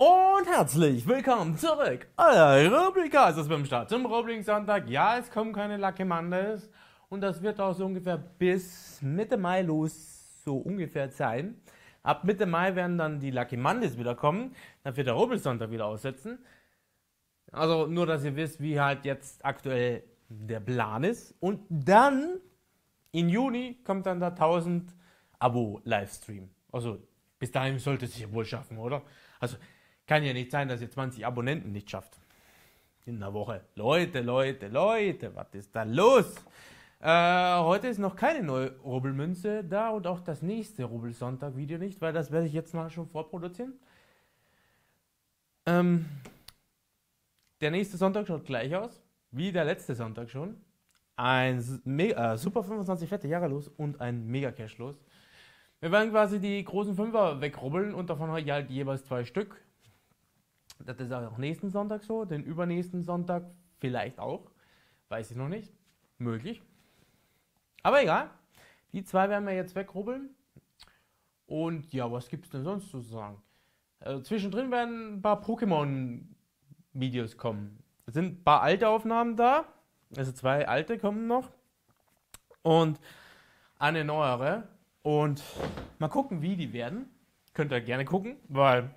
Und herzlich willkommen zurück. Euer Rubrikast ist beim Start zum Rubrik Sonntag. Ja, es kommen keine Lucky Mondays. Und das wird auch so ungefähr bis Mitte Mai los, so ungefähr sein. Ab Mitte Mai werden dann die Lucky Mondays wieder kommen. Dann wird der Rubbelsonntag wieder aussetzen. Also nur, dass ihr wisst, wie halt jetzt aktuell der Plan ist. Und dann im Juni kommt dann der 1000 Abo-Livestream. Also bis dahin sollte es sich wohl schaffen, oder? Also kann ja nicht sein, dass ihr 20 Abonnenten nicht schafft. In einer Woche. Leute, Leute, Leute, was ist da los? Äh, heute ist noch keine neue Rubbelmünze da und auch das nächste Rubbelsonntag-Video nicht, weil das werde ich jetzt mal schon vorproduzieren. Ähm, der nächste Sonntag schaut gleich aus, wie der letzte Sonntag schon. Ein äh, Super 25 fette Jahre los und ein Mega Cash los. Wir werden quasi die großen Fünfer wegrubbeln und davon halt jeweils zwei Stück. Das ist auch nächsten Sonntag so, den übernächsten Sonntag vielleicht auch. Weiß ich noch nicht. Möglich. Aber egal. Die zwei werden wir jetzt wegrubbeln. Und ja, was gibt es denn sonst zu sagen? Also zwischendrin werden ein paar Pokémon-Videos kommen. Es sind ein paar alte Aufnahmen da. Also zwei alte kommen noch. Und eine neuere. Und mal gucken, wie die werden. Könnt ihr gerne gucken, weil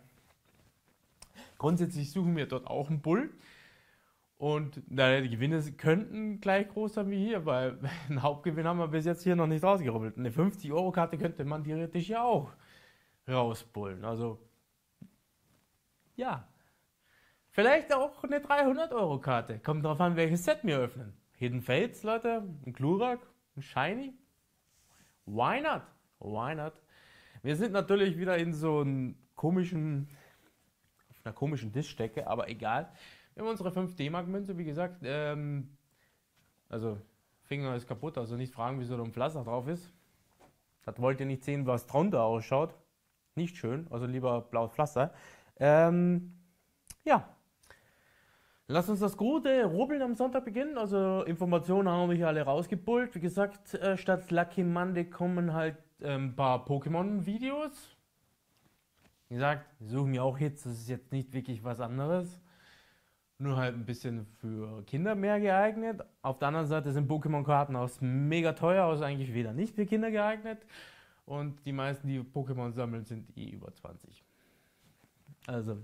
grundsätzlich suchen wir dort auch einen Bull. Und naja, die Gewinne könnten gleich groß sein wie hier, weil einen Hauptgewinn haben wir bis jetzt hier noch nicht rausgerubbelt. Eine 50-Euro-Karte könnte man theoretisch ja auch rausbullen. Also, ja. Vielleicht auch eine 300-Euro-Karte. Kommt drauf an, welches Set wir öffnen. Hidden Fates, Leute, ein Glurak, ein Shiny. Why not? Why not? Wir sind natürlich wieder in so einem komischen, einer komischen Diskstecke, aber egal. Wir haben unsere 5 D-Mark-Münze, wie gesagt, ähm, also Finger ist kaputt, also nicht fragen, wieso da ein Pflaster drauf ist. Das wollt ihr nicht sehen, was drunter ausschaut. Nicht schön, also lieber blaues Pflaster. Ähm, ja. Lass uns das gute Rubbeln am Sonntag beginnen. Also Informationen haben wir hier alle rausgepult. Wie gesagt, äh, statt Lucky Monday kommen halt ein ähm, paar Pokémon-Videos. Wie gesagt, suchen mir auch Hits, das ist jetzt nicht wirklich was anderes. Nur halt ein bisschen für Kinder mehr geeignet. Auf der anderen Seite sind Pokémon-Karten aus mega teuer, also eigentlich wieder nicht für Kinder geeignet. Und die meisten, die Pokémon sammeln, sind eh über 20. Also,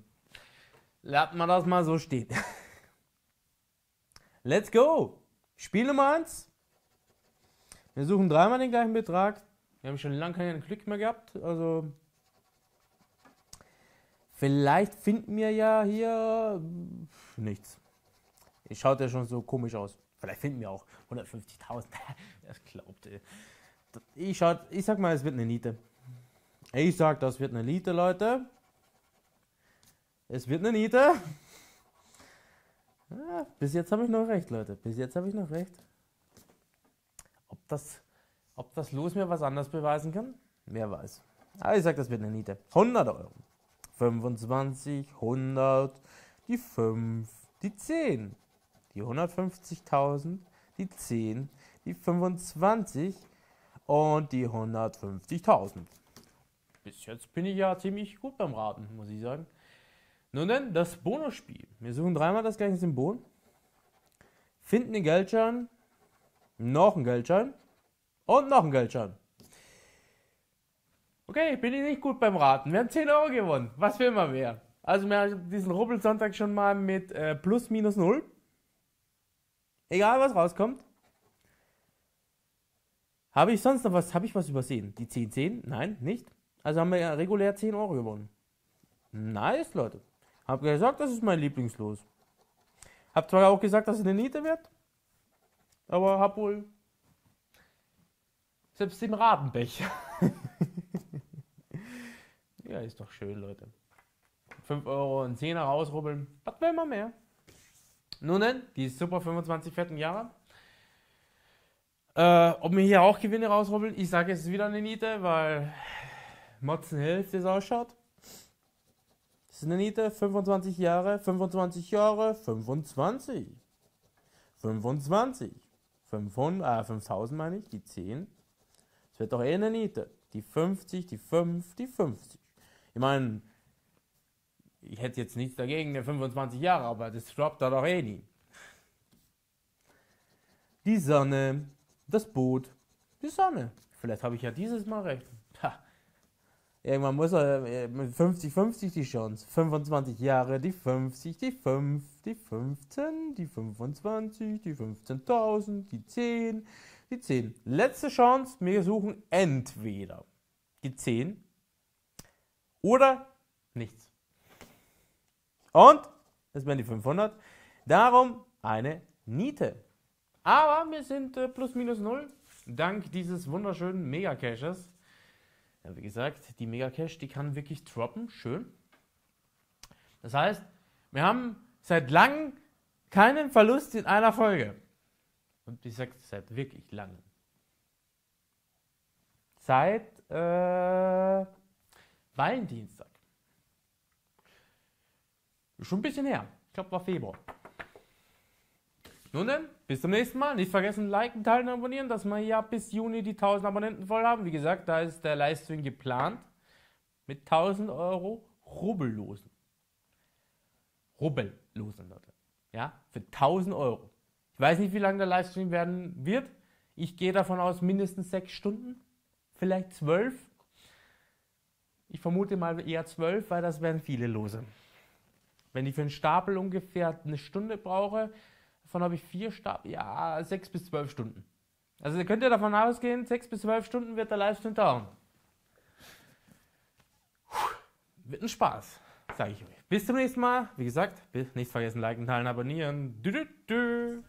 lasst mal das mal so stehen. Let's go! Spiel Nummer 1. Wir suchen dreimal den gleichen Betrag. Wir haben schon lange kein Glück mehr gehabt. Also vielleicht finden wir ja hier nichts. Es schaut ja schon so komisch aus. Vielleicht finden wir auch 150.000. das glaubt ey. Ich, schaut, ich sag mal, es wird eine Niete. Ich sag, das wird eine Niete, Leute. Es wird eine Niete. Ja, bis jetzt habe ich noch recht, Leute. Bis jetzt habe ich noch recht. Ob das ob das Los mir was anderes beweisen kann? Wer weiß. Aber ich sag, das wird eine Niete. 100 Euro. 25, 100, die 5, die 10, die 150.000, die 10, die 25 und die 150.000. Bis jetzt bin ich ja ziemlich gut beim Raten, muss ich sagen. Nun denn, das Bonusspiel. Wir suchen dreimal das gleiche Symbol, finden den Geldschein, noch einen Geldschein, und noch ein Geldschein. Okay, bin ich nicht gut beim Raten. Wir haben 10 Euro gewonnen. Was will man mehr? Also wir haben diesen Rubbelsonntag schon mal mit äh, plus minus null. Egal was rauskommt. Habe ich sonst noch was? Habe ich was übersehen? Die 10, 10? Nein, nicht. Also haben wir ja regulär 10 Euro gewonnen. Nice, Leute. Hab gesagt, das ist mein Lieblingslos. Hab zwar auch gesagt, dass es eine Niete wird, aber hab wohl selbst im Ratenbecher. ja, ist doch schön, Leute. 5 Euro und 10er rausrubbeln. Was will man mehr? Nun denn, die super 25 fetten Jahre. Äh, ob wir hier auch Gewinne rausrubbeln? Ich sage, es ist wieder eine Niete, weil Motzen hilft, wie es ausschaut. Das ist eine Niete, 25 Jahre, 25 Jahre, 25. 25. 500, äh, 5000 meine ich, die 10. Es wird doch eh eine Niete. Die 50, die 5, die 50. Ich meine, Ich hätte jetzt nichts dagegen, der 25 Jahre, aber das droppt er doch eh nie. Die Sonne, das Boot, die Sonne. Vielleicht habe ich ja dieses Mal recht. Ha. Irgendwann muss er mit 50-50 die Chance. 25 Jahre, die 50, die 5, die 15, die 25, die 15.000, die 10, die 10. Letzte Chance, wir suchen entweder die 10 oder nichts. Und, das wären die 500, darum eine Niete. Aber wir sind äh, plus minus null, dank dieses wunderschönen Mega-Caches. Ja, wie gesagt, die Mega-Cache, die kann wirklich droppen, schön. Das heißt, wir haben seit langem keinen Verlust in einer Folge. Und wie gesagt, seit wirklich langem. Seit äh, Valentinstag. Schon ein bisschen her. Ich glaube, war Februar. Nun denn, bis zum nächsten Mal. Nicht vergessen, liken, teilen, abonnieren, dass wir ja bis Juni die 1000 Abonnenten voll haben. Wie gesagt, da ist der Livestream geplant mit 1000 Euro Rubbellosen. Rubbellosen, Leute. Ja, für 1000 Euro. Ich weiß nicht, wie lange der Livestream werden wird. Ich gehe davon aus, mindestens sechs Stunden, vielleicht zwölf. Ich vermute mal eher zwölf, weil das wären viele Lose. Wenn ich für einen Stapel ungefähr eine Stunde brauche, davon habe ich vier Stapel, ja, sechs bis zwölf Stunden. Also ihr könnt ja davon ausgehen, sechs bis zwölf Stunden wird der Livestream dauern. Wird ein Spaß, sage ich euch. Bis zum nächsten Mal. Wie gesagt, nicht vergessen, liken, teilen, abonnieren. Du, du, du.